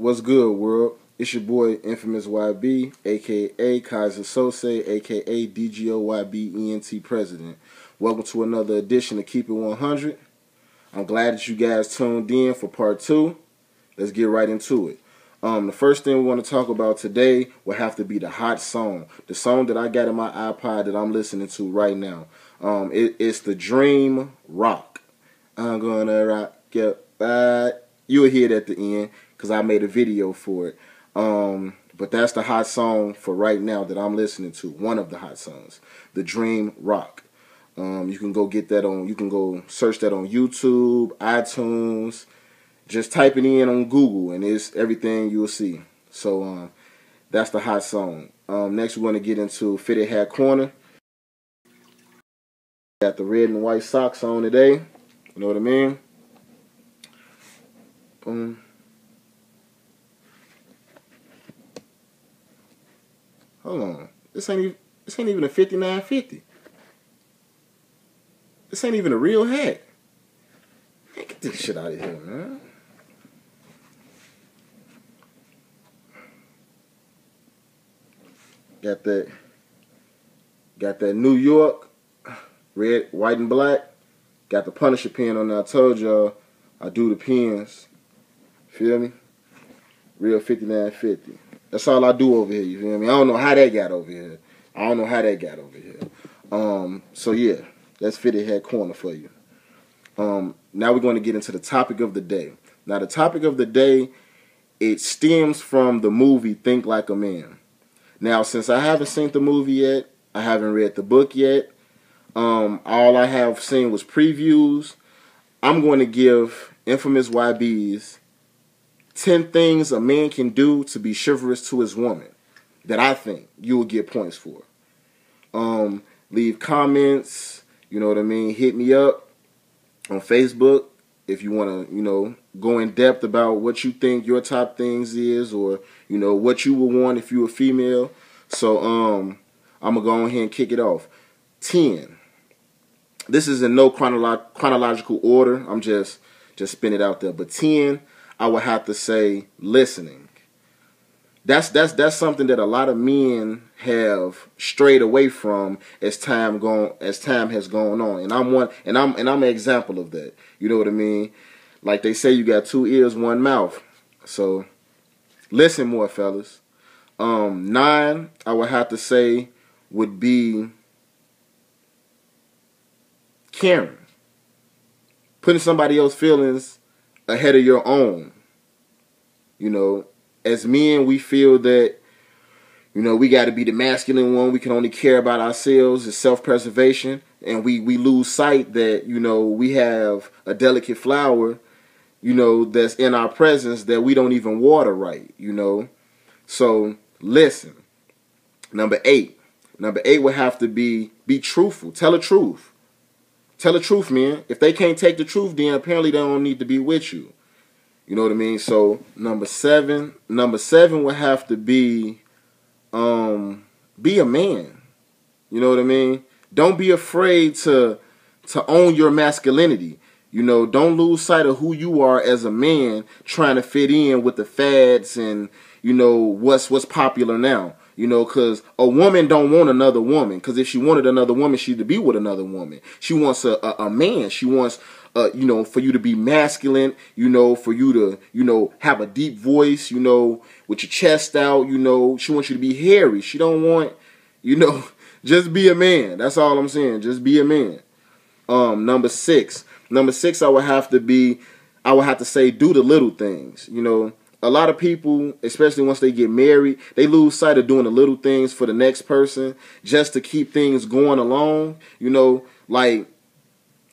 What's good, world? It's your boy, Infamous YB, aka Kaiser Sose, aka DGOYB ENT President. Welcome to another edition of Keep It 100. I'm glad that you guys tuned in for part two. Let's get right into it. Um, the first thing we want to talk about today will have to be the hot song, the song that I got in my iPod that I'm listening to right now. Um, it, it's the Dream Rock. I'm gonna rock your body. You'll hear it at the end because I made a video for it. Um, but that's the hot song for right now that I'm listening to. One of the hot songs, the Dream Rock. Um, you can go get that on. You can go search that on YouTube, iTunes just type it in on Google and it's everything you'll see. So um, that's the hot song. Um, next, we're going to get into Fitted Hat Corner. Got the red and white socks on today. You know what I mean? Boom. Hold on. This ain't even this ain't even a 5950. This ain't even a real hat. Man, get this shit out of here, man. Got that got that New York red, white, and black. Got the Punisher pen on there. I told y'all I do the pens. Feel me? Real 5950. That's all I do over here, you feel me? I don't know how that got over here. I don't know how that got over here. Um, so yeah, that's Fitted Hat Corner for you. Um, now we're going to get into the topic of the day. Now the topic of the day, it stems from the movie Think Like a Man. Now, since I haven't seen the movie yet, I haven't read the book yet. Um, all I have seen was previews. I'm going to give Infamous YB's 10 things a man can do to be chivalrous to his woman that I think you will get points for. Um, leave comments, you know what I mean? Hit me up on Facebook if you want to, you know, go in depth about what you think your top things is or, you know, what you would want if you were female. So, um, I'm going to go ahead and kick it off. 10. This is in no chronolo- chronological order. I'm just, just spin it out there. But 10, I would have to say listening. That's that's that's something that a lot of men have strayed away from as time gone as time has gone on. And I'm one and I'm and I'm an example of that. You know what I mean? Like they say you got two ears, one mouth. So listen more, fellas. Um nine, I would have to say would be caring. Putting somebody else's feelings ahead of your own. You know, as men, we feel that, you know, we got to be the masculine one. We can only care about ourselves. It's self preservation. And we, we lose sight that, you know, we have a delicate flower, you know, that's in our presence that we don't even water right, you know. So listen. Number eight. Number eight would have to be be truthful. Tell the truth. Tell the truth, man. If they can't take the truth, then apparently they don't need to be with you. You know what I mean? So number seven, number seven would have to be, um, be a man. You know what I mean? Don't be afraid to to own your masculinity. You know, don't lose sight of who you are as a man trying to fit in with the fads and you know what's what's popular now. You know, because a woman don't want another woman. Because if she wanted another woman, she'd be with another woman. She wants a, a, a man. She wants uh, you know, for you to be masculine, you know, for you to, you know, have a deep voice, you know, with your chest out, you know, she wants you to be hairy. She don't want, you know, just be a man. That's all I'm saying. Just be a man. Um, number six. Number six, I would have to be, I would have to say, do the little things. You know, a lot of people, especially once they get married, they lose sight of doing the little things for the next person just to keep things going along. You know, like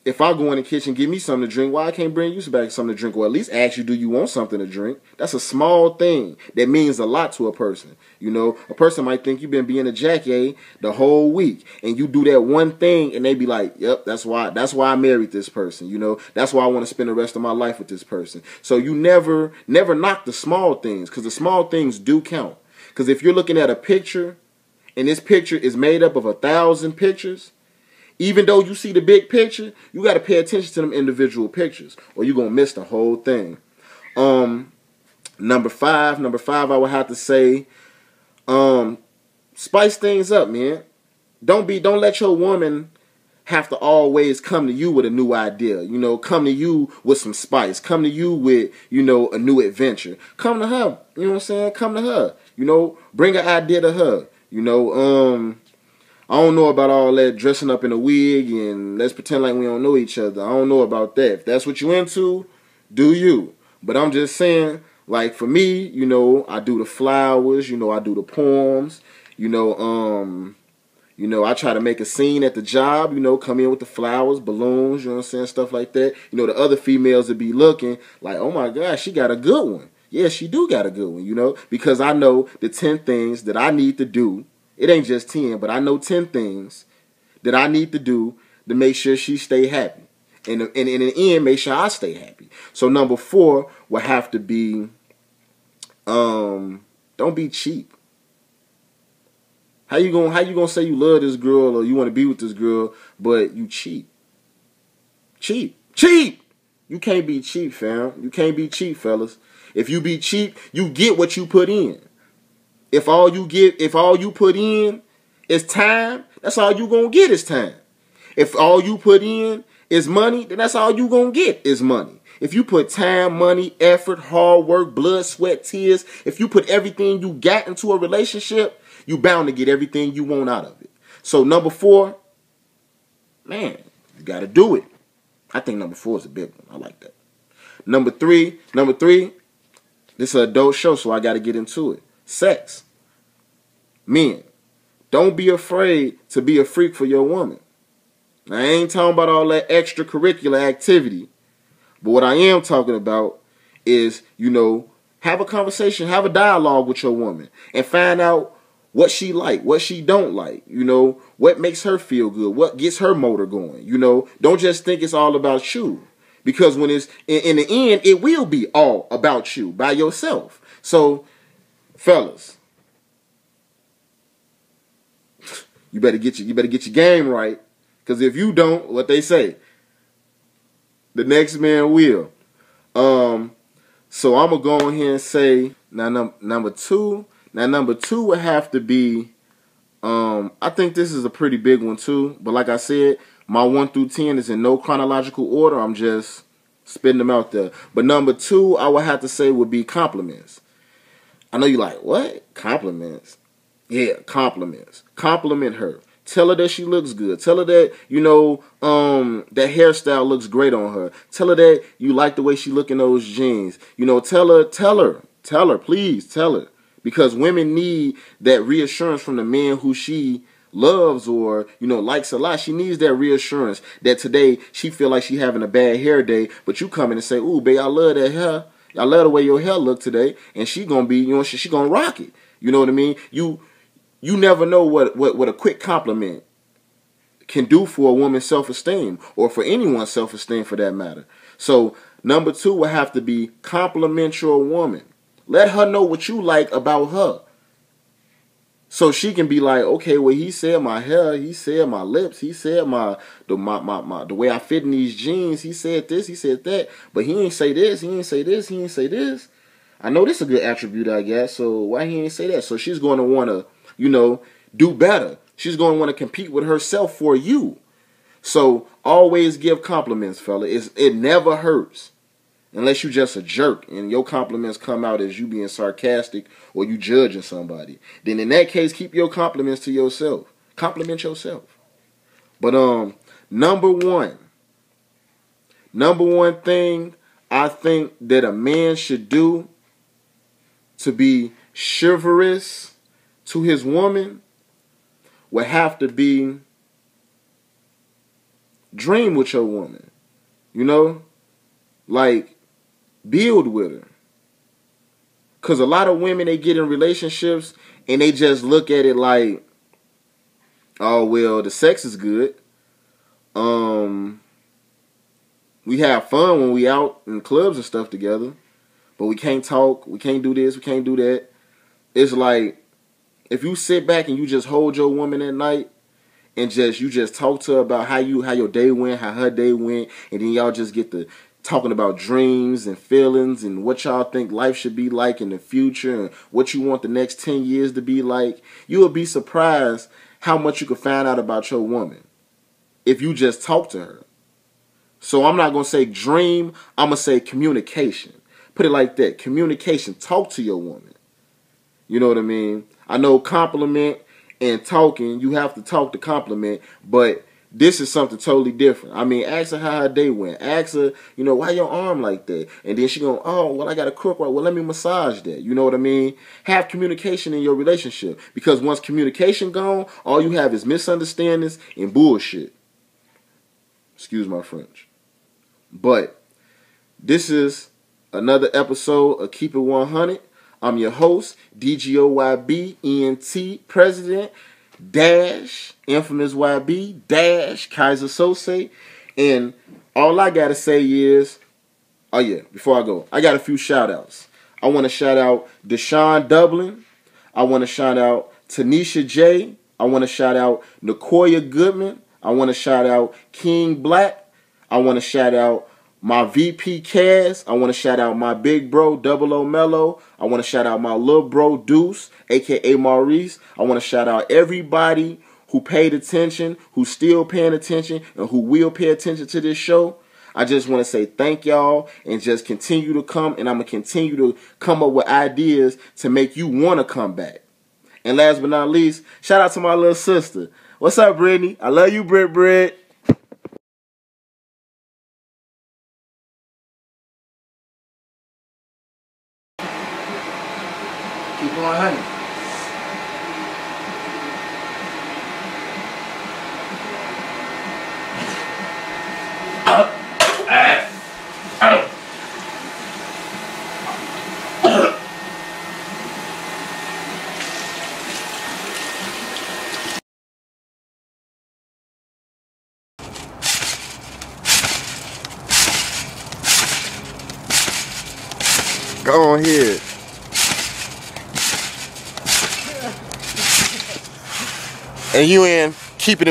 if I go in the kitchen, give me something to drink, why I can't bring you back something to drink, or at least ask you, do you want something to drink? That's a small thing that means a lot to a person. You know, a person might think you've been being a jackie the whole week, and you do that one thing, and they be like, "Yep, that's why. That's why I married this person. You know, that's why I want to spend the rest of my life with this person." So you never, never knock the small things, because the small things do count. Because if you're looking at a picture, and this picture is made up of a thousand pictures even though you see the big picture, you got to pay attention to them individual pictures, or you're gonna miss the whole thing. Um, Number five, number five, I would have to say, um, spice things up, man. Don't be, don't let your woman have to always come to you with a new idea. You know, come to you with some spice. Come to you with, you know, a new adventure. Come to her. You know what I'm saying? Come to her. You know, bring an idea to her. You know, um, I don't know about all that dressing up in a wig and let's pretend like we don't know each other. I don't know about that. If that's what you into, do you. But I'm just saying, like for me, you know, I do the flowers, you know, I do the poems, you know, um, you know, I try to make a scene at the job, you know, come in with the flowers, balloons, you know I'm saying, stuff like that. You know, the other females would be looking like, oh my gosh, she got a good one. Yeah, she do got a good one, you know, because I know the 10 things that I need to do it ain't just 10, but I know 10 things that I need to do to make sure she stay happy. And, and, and in the end, make sure I stay happy. So number four will have to be, um, don't be cheap. How you gonna how you gonna say you love this girl or you want to be with this girl, but you cheap? Cheap, cheap. You can't be cheap, fam. You can't be cheap, fellas. If you be cheap, you get what you put in. If all you get, if all you put in is time, that's all you gonna get is time. If all you put in is money, then that's all you gonna get is money. If you put time, money, effort, hard work, blood, sweat, tears, if you put everything you got into a relationship, you bound to get everything you want out of it. So number four, man, you gotta do it. I think number four is a big one. I like that. Number three, number three, this is an adult show, so I gotta get into it sex. Men, don't be afraid to be a freak for your woman. I ain't talking about all that extracurricular activity, but what I am talking about is, you know, have a conversation, have a dialogue with your woman, and find out what she like, what she don't like, you know, what makes her feel good, what gets her motor going, you know. Don't just think it's all about you. Because when it's in, in the end, it will be all about you by yourself. So fellas, you better get your, you better get your game right. Because if you don't, what they say, the next man will. Um, so I'm gonna go on here and say now num- number two. Now number two would have to be. Um, I think this is a pretty big one too. But like I said, my one through ten is in no chronological order. I'm just spitting them out there. But number two, I would have to say would be compliments. I know you like, what? Compliments. Yeah, compliments. Compliment her. Tell her that she looks good. Tell her that, you know, um, that hairstyle looks great on her. Tell her that you like the way she look in those jeans. You know, tell her, tell her, tell her, please tell her. Because women need that reassurance from the man who she loves or you know likes a lot she needs that reassurance that today she feel like she having a bad hair day but you come in and say ooh babe i love that hair I love the way your hair look today, and she gonna be, you know, she, she gonna rock it. You know what I mean? You you never know what what what a quick compliment can do for a woman's self esteem, or for anyone's self esteem for that matter. So number two will have to be compliment your woman. Let her know what you like about her. So she can be like, okay, well, he said my hair, he said my lips, he said my the my, my, my the way I fit in these jeans, he said this, he said that, but he ain't say this, he ain't say this, he ain't say this. I know this is a good attribute, I guess. So why he ain't say that? So she's going to want to, you know, do better. She's going to want to compete with herself for you. So always give compliments, fella. It's, it never hurts unless you just a jerk and your compliments come out as you being sarcastic or you judging somebody then in that case keep your compliments to yourself. Compliment yourself. But um number one number one thing i think that a man should do to be chivalrous to his woman would have to be dream with your woman. You know? Like build with her. Cause a lot of women they get in relationships and they just look at it like, oh well, the sex is good. Um, we have fun when we out in clubs and stuff together, but we can't talk, we can't do this, we can't do that. It's like if you sit back and you just hold your woman at night and just you just talk to her about how you how your day went, how her day went, and then y'all just get to talking about dreams and feelings and what y'all think life should be like in the future and what you want the next 10 years to be like, you will be surprised how much you can find out about your woman if you just talk to her. So I'm not going to say dream, I'm going to say communication. Put it like that communication. Talk to your woman. You know what I mean? I know compliment and talking, you have to talk to compliment, but this is something totally different. I mean, ask her how her day went. Ask her, you know, why your arm like that? And then she go, oh, well, I got a crook right. Well, let me massage that. You know what I mean? Have communication in your relationship because once communication gone, all you have is misunderstandings and bullshit. Excuse my French. But this is another episode of Keep It 100. I'm your host, DGOYB ENT President Dash Infamous YB Dash Kaiser Sose. And all I gotta say is, oh yeah, before I go, I got a few shout outs. I want to shout out Deshaun Dublin. I want to shout out Tanisha J. I want to shout out Nicoya Goodman. I want to shout out King Black. I want to shout out my VP Kaz. I want to shout out my big bro Double O Mello. I want to shout out my little bro Deuce, aka Maurice. I want to shout out everybody who paid attention, who's still paying attention, and who will pay attention to this show. I just want to say thank y'all and just continue to come, and I'm going to continue to come up with ideas to make you want to come back. And last but not least, shout out to my little sister. What's up, Brittany? I love you, Brit Brit. Keep it 100. Here. And you in keeping it.